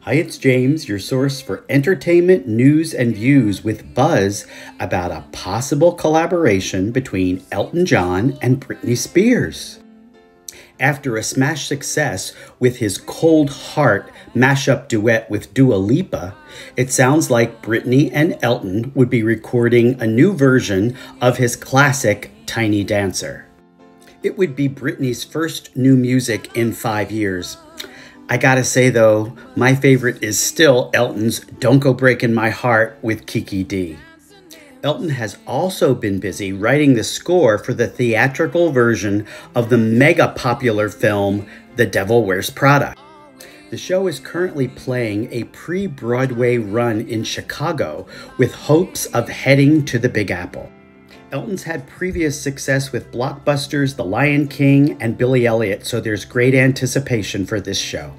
Hi, it's James, your source for entertainment, news, and views with buzz about a possible collaboration between Elton John and Britney Spears. After a smash success with his Cold Heart mashup duet with Dua Lipa, it sounds like Britney and Elton would be recording a new version of his classic Tiny Dancer. It would be Britney's first new music in five years. I gotta say though, my favorite is still Elton's Don't Go Breaking My Heart with Kiki Dee. Elton has also been busy writing the score for the theatrical version of the mega popular film The Devil Wears Prada. The show is currently playing a pre Broadway run in Chicago with hopes of heading to the Big Apple. Elton's had previous success with blockbusters The Lion King and Billy Elliot, so there's great anticipation for this show.